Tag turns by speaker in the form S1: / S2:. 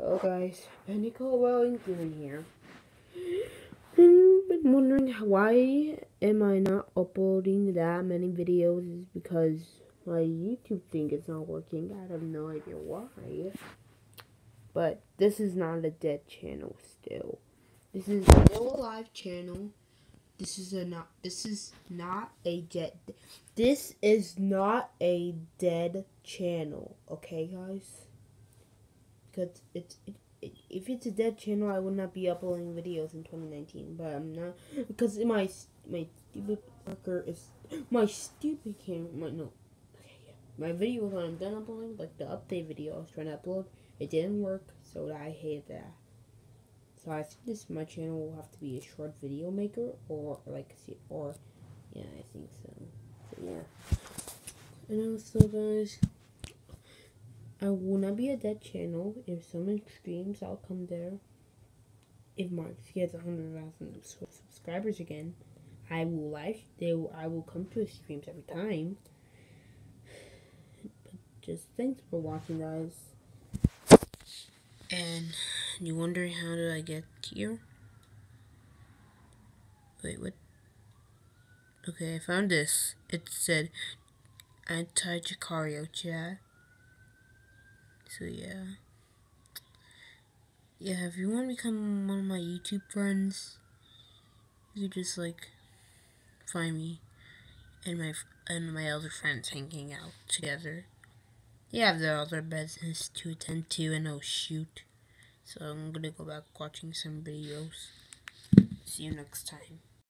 S1: Hello guys, Pentecost Wellington here. I've been wondering why am I not uploading that many videos is because my YouTube thing is not working. I have no idea why. But this is not a dead channel still. This is still a live channel. This is a not this is not a dead this is not a dead channel, okay guys? Because it's it, it, if it's a dead channel, I would not be uploading videos in 2019. But I'm not because my my stupid marker is my stupid camera. My no, okay, yeah. My video when I'm done uploading, like the update video I was trying to upload, it didn't work, so I hate that. So I think this my channel will have to be a short video maker or like or yeah, I think so. So yeah. And also guys. I will not be a dead channel. If someone streams, I'll come there. If Mark gets 100,000 subscribers again, I will live. They will, I will come to his streams every time. But just thanks for watching, guys. And you wondering how did I get here? Wait, what? Okay, I found this. It said anti-Jacario chat. So yeah. Yeah, if you want to become one of my YouTube friends, you just like find me and my and my other friends hanging out together. They have their other business to attend to and oh shoot. So I'm gonna go back watching some videos. See you next time.